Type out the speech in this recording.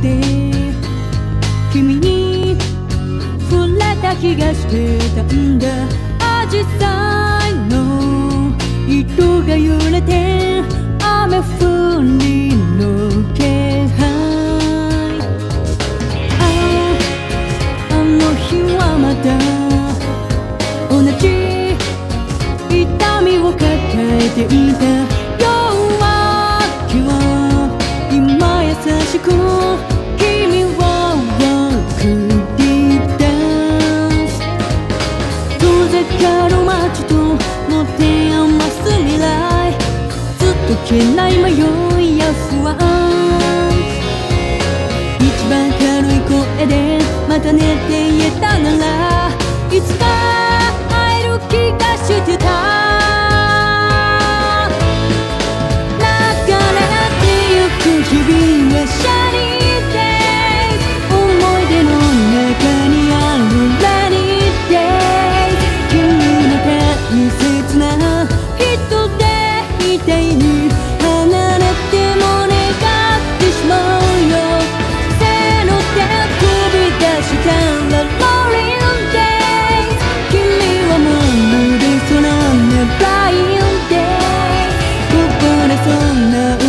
て君に触れた気がしてたんだ。アジサイの糸が揺れて雨降りの気配。ああの日はまた同じ痛みを抱えていた。かる街と持て余す未来ずっと消えない迷いや不安。一番軽い声でまた寝て言えたなら。そんな